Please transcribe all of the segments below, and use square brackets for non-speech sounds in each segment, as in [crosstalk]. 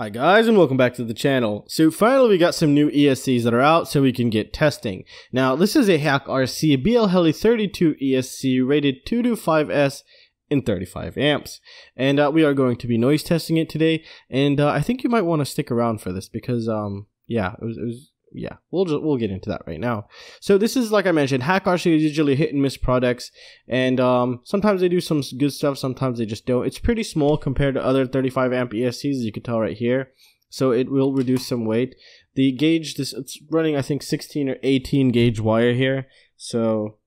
Hi guys and welcome back to the channel. So finally we got some new ESCs that are out so we can get testing. Now this is a HAKRC BL Heli 32 ESC rated 225S in 35 amps. And uh, we are going to be noise testing it today and uh, I think you might want to stick around for this because um yeah, it was, it was yeah, we'll just we'll get into that right now. So this is like I mentioned, HAKRC is usually hit and miss products, and um, sometimes they do some good stuff, sometimes they just don't. It's pretty small compared to other 35 amp ESCs, as you can tell right here. So it will reduce some weight. The gauge, this it's running I think 16 or 18 gauge wire here. So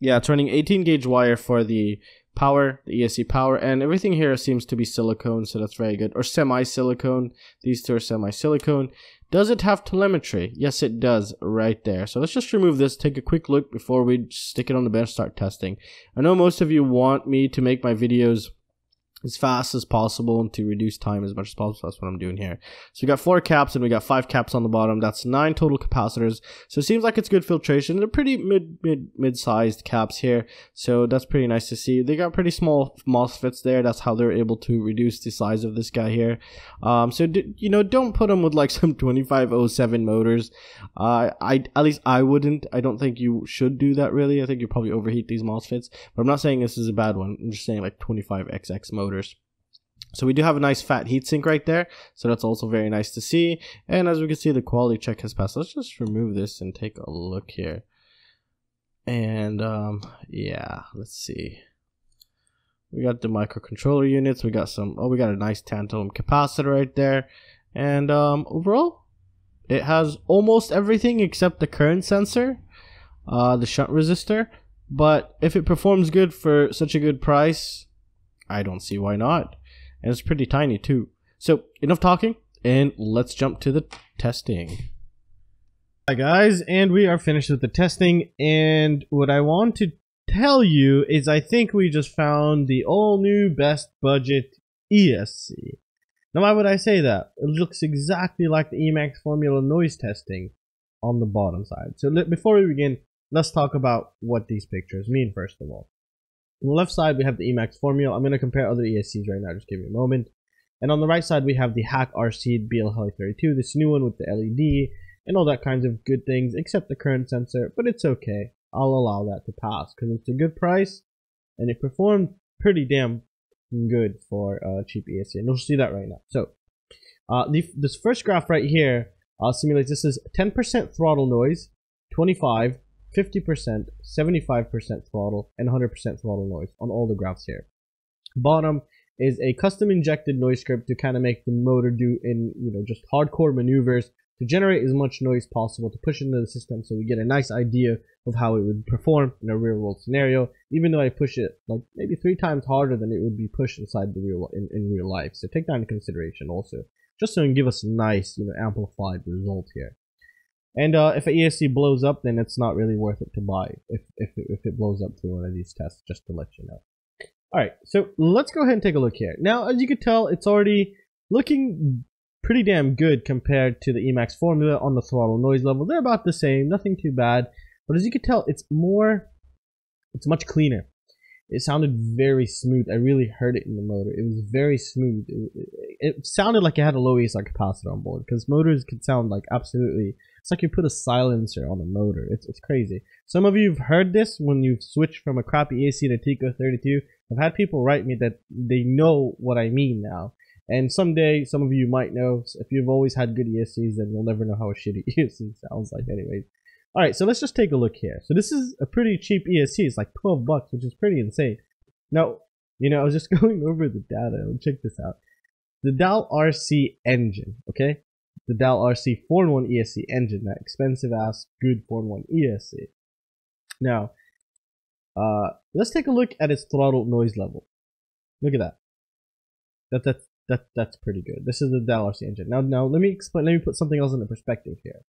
yeah, it's running 18 gauge wire for the power, the ESC power, and everything here seems to be silicone, so that's very good. Or semi-silicone. These two are semi-silicone. Does it have telemetry? Yes, it does right there. So let's just remove this, take a quick look before we stick it on the bench, start testing. I know most of you want me to make my videos as fast as possible and to reduce time as much as possible. That's what I'm doing here. So we got four caps and we got five caps on the bottom. That's nine total capacitors. So it seems like it's good filtration. They're pretty mid mid mid sized caps here. So that's pretty nice to see. They got pretty small MOSFETs there. That's how they're able to reduce the size of this guy here. Um, so you know, don't put them with like [laughs] some 2507 motors. Uh, I at least I wouldn't. I don't think you should do that really. I think you probably overheat these MOSFETs. But I'm not saying this is a bad one. I'm just saying like 25XX motors motors. So we do have a nice fat heatsink right there. So that's also very nice to see. And as we can see, the quality check has passed. Let's just remove this and take a look here. And um, yeah, let's see. We got the microcontroller units. We got some, oh, we got a nice tantalum capacitor right there. And um, overall, it has almost everything except the current sensor, uh, the shunt resistor. But if it performs good for such a good price, I don't see why not. And it's pretty tiny too. So enough talking and let's jump to the testing. Hi guys, and we are finished with the testing and what I want to tell you is I think we just found the all new best budget ESC. Now why would I say that? It looks exactly like the Emax formula noise testing on the bottom side. So before we begin, let's talk about what these pictures mean first of all. On the left side, we have the Emax formula. I'm going to compare other ESCs right now. Just give me a moment. And on the right side, we have the HAKRC BL Heli 32, this new one with the LED and all that kinds of good things, except the current sensor. But it's okay. I'll allow that to pass because it's a good price and it performed pretty damn good for a cheap ESC. And you'll see that right now. So, uh, the, this first graph right here uh, simulates this is 10% throttle noise, 25 50%, 75% throttle, and 100% throttle noise on all the graphs here. Bottom is a custom injected noise script to kind of make the motor do in, you know, just hardcore maneuvers to generate as much noise possible to push into the system so we get a nice idea of how it would perform in a real world scenario, even though I push it like maybe three times harder than it would be pushed inside the real in, in real life. So take that into consideration also, just so can give us a nice, you know, amplified result here. And uh, if ESC blows up, then it's not really worth it to buy if, if, it, if it blows up through one of these tests, just to let you know. Alright, so let's go ahead and take a look here. Now, as you can tell, it's already looking pretty damn good compared to the Emax formula on the throttle noise level. They're about the same, nothing too bad. But as you can tell, it's more, it's much cleaner. It sounded very smooth. I really heard it in the motor. It was very smooth. It, it, it sounded like it had a low ESR capacitor on board because motors could sound like absolutely it's like you put a silencer on a motor. It's, it's crazy. Some of you have heard this when you've switched from a crappy AC to Tekko32. I've had people write me that they know what I mean now. And someday, some of you might know. If you've always had good ESCs, then you'll never know how a [laughs] shitty ESC sounds like anyways. Alright, so let's just take a look here. So this is a pretty cheap ESC. It's like 12 bucks, which is pretty insane. Now, you know, I was just [laughs] going over the data. Check this out. The DALRC engine, okay? The DALRC 4-in-1 ESC engine, that expensive ass good 4-in-1 ESC. Now, uh, let's take a look at its throttle noise level. Look at that. That that that that's pretty good. This is the DALRC engine. Now now let me explain. Let me put something else into perspective here.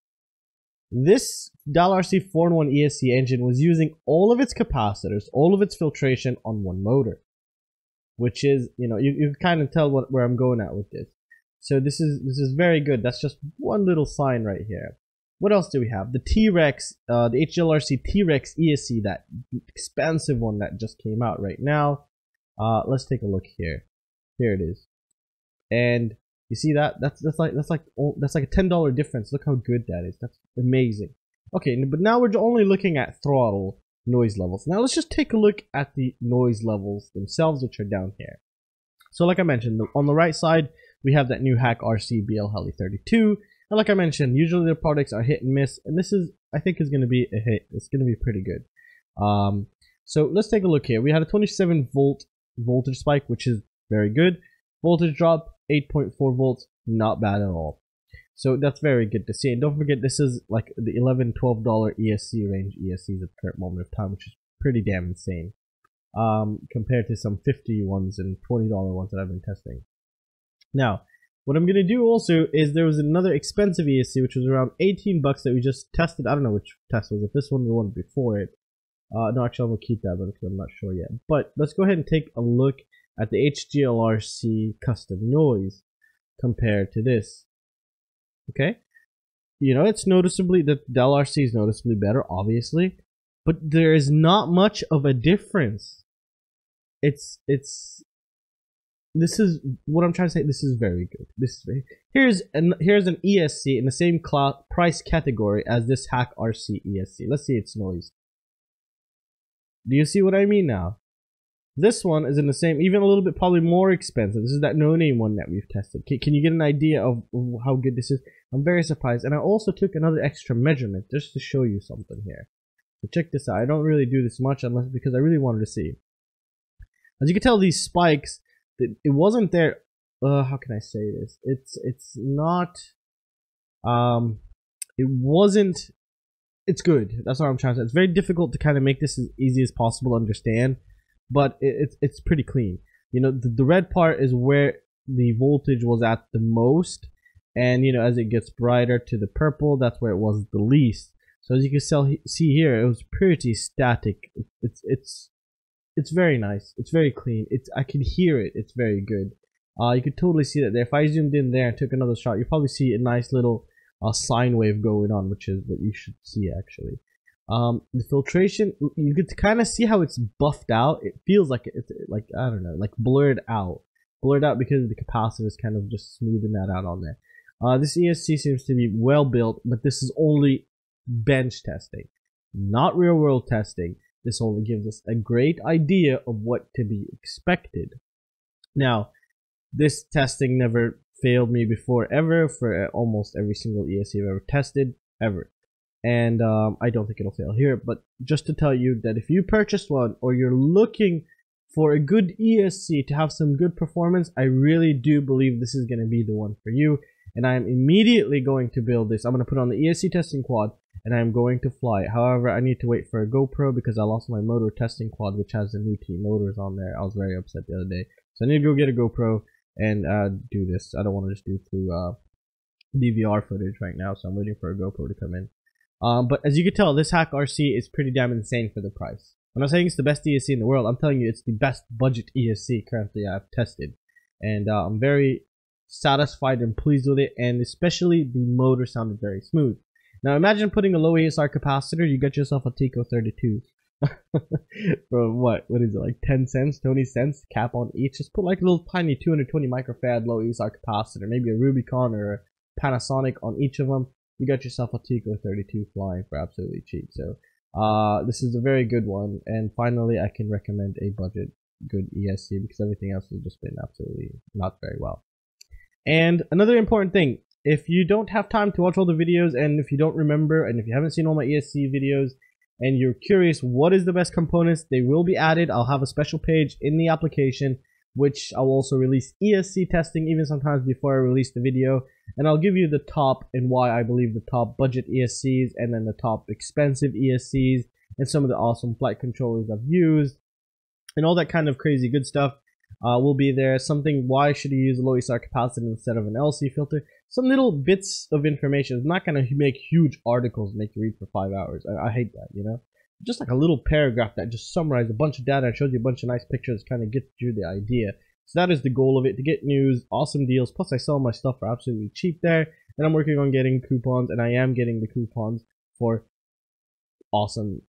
This DALRC 4-in-1 ESC engine was using all of its capacitors, all of its filtration on one motor, which is you know you you kind of tell what where I'm going at with this. So this is this is very good. That's just one little sign right here. What else do we have? The T-Rex, uh, the HLRC T-Rex ESC, that expensive one that just came out right now. Uh, let's take a look here. Here it is. And You see that? That's that's like that's like oh, that's like a ten dollar difference. Look how good that is. That's amazing. Okay, but now we're only looking at throttle noise levels. Now let's just take a look at the noise levels themselves, which are down here. So like I mentioned, on the right side, we have that new HAKRC BL Heli 32. And like I mentioned, usually their products are hit and miss, and this is, I think, is going to be a hit. It's going to be pretty good. Um, so let's take a look here. We had a 27 volt voltage spike, which is very good. Voltage drop, 8.4 volts, not bad at all. So that's very good to see. And don't forget, this is like the 11 $12 ESC range ESCs at the current moment of time, which is pretty damn insane um, compared to some 50 ones and $20 ones that I've been testing. Now, what I'm going to do also is there was another expensive ESC, which was around 18 bucks that we just tested. I don't know which test was it. This one, the one before it. Uh, no, actually, I'm to keep that one because I'm not sure yet. But let's go ahead and take a look at the HGLRC custom noise compared to this. Okay? You know, it's noticeably, that the LRC is noticeably better, obviously. But there is not much of a difference. It's, it's, this is what I'm trying to say. This is very good. This is very. Here's an here's an ESC in the same cl- price category as this HAKRC ESC. Let's see its noise. Do you see what I mean now? This one is in the same, even a little bit probably more expensive. This is that no-name one that we've tested. Can, can you get an idea of, of how good this is? I'm very surprised. And I also took another extra measurement just to show you something here. So check this out. I don't really do this much unless because I really wanted to see. As you can tell, these spikes it wasn't there. Uh, how can I say this? It's it's not. Um, it wasn't. It's good. That's what I'm trying to say. It's very difficult to kind of make this as easy as possible to understand, but it, it's it's pretty clean. You know, the, the red part is where the voltage was at the most, and you know, as it gets brighter to the purple, that's where it was the least. So as you can see here, it was pretty static. It's it's it's very nice. It's very clean. It's I can hear it. It's very good. Uh, you could totally see that there. If I zoomed in there and took another shot, you probably see a nice little uh, sine wave going on, which is what you should see actually. Um, the filtration, you could kind of see how it's buffed out. It feels like it's like I don't know, like blurred out, blurred out because the capacitor is kind of just smoothing that out on there. Uh, this ESC seems to be well built, but this is only bench testing, not real world testing. This only gives us a great idea of what to be expected. Now, this testing never failed me before ever for almost every single ESC I've ever tested, ever. And um, I don't think it'll fail here, but just to tell you that if you purchased one or you're looking for a good ESC to have some good performance, I really do believe this is going to be the one for you. And I'm immediately going to build this. I'm going to put on the ESC testing quad and I'm going to fly. However, I need to wait for a GoPro because I lost my motor testing quad, which has the new T motors on there. I was very upset the other day. So I need to go get a GoPro and uh, do this. I don't want to just do through uh, DVR footage right now, so I'm waiting for a GoPro to come in. Um, but as you can tell, this HAKRC is pretty damn insane for the price. I'm not saying it's the best ESC in the world, I'm telling you it's the best budget ESC currently I've tested. And uh, I'm very satisfied and pleased with it, and especially the motor sounded very smooth. Now imagine putting a low ESR capacitor, you get yourself a Tekko32. [laughs] For what? What is it, like 10 cents, 20 cents cap on each? Just put like a little tiny 220 microfarad low ESR capacitor, maybe a Rubycon or a Panasonic on each of them. You got yourself a Tekko32 flying for absolutely cheap. So uh, this is a very good one. And finally, I can recommend a budget good ESC because everything else has just been absolutely not very well. And another important thing, if you don't have time to watch all the videos and if you don't remember and if you haven't seen all my ESC videos and you're curious what is the best components, they will be added. I'll have a special page in the application which I'll also release ESC testing even sometimes before I release the video. And I'll give you the top and why I believe the top budget ESCs and then the top expensive ESCs and some of the awesome flight controllers I've used and all that kind of crazy good stuff uh, will be there. Something, why should you use a low ESR capacity instead of an LC filter? Some little bits of information. It's not to make huge articles make you read for five hours. I, I, hate that, you know? Just like a little paragraph that just summarizes a bunch of data and shows you a bunch of nice pictures, kind of gets you the idea. So that is the goal of it, to get news, awesome deals. Plus, I sell my stuff for absolutely cheap there. And I'm working on getting coupons, and I am getting the coupons for awesome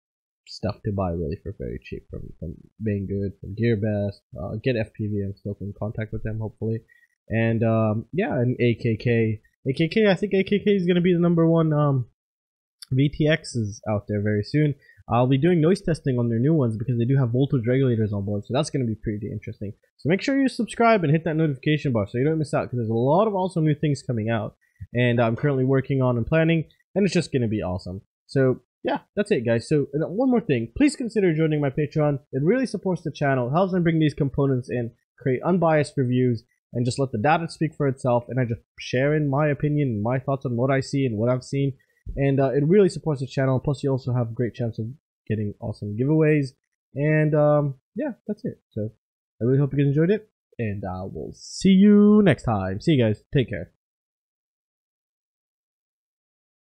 stuff to buy really for very cheap from from Banggood, from GearBest. Uh, GetFPV. I'm still in contact with them hopefully, and um, yeah, and AKK. AKK, I think AKK is going to be the number one um, VTX is out there very soon. I'll be doing noise testing on their new ones because they do have voltage regulators on board, so that's going to be pretty interesting. So make sure you subscribe and hit that notification bar so you don't miss out because there's a lot of awesome new things coming out, and I'm currently working on and planning, and it's just going to be awesome. So yeah, that's it, guys. So one more thing, please consider joining my Patreon. It really supports the channel, helps me bring these components in, create unbiased reviews, and just let the data speak for itself. And I just share in my opinion, my thoughts on what I see and what I've seen and uh, it really supports the channel. Plus, you also have a great chance of getting awesome giveaways. And um, yeah, that's it. So I really hope you guys enjoyed it, and uh, we'll see you next time. See you guys. Take care.